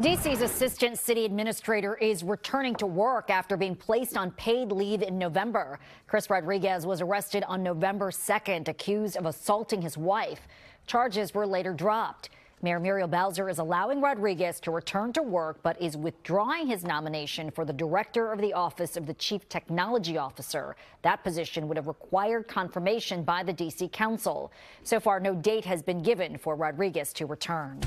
DC's assistant city administrator is returning to work after being placed on paid leave in November. Chris Rodriguez was arrested on November 2nd, accused of assaulting his wife. Charges were later dropped. Mayor Muriel Bowser is allowing Rodriguez to return to work, but is withdrawing his nomination for the director of the Office of the Chief Technology Officer. That position would have required confirmation by the D.C. Council. So far, no date has been given for Rodriguez to return.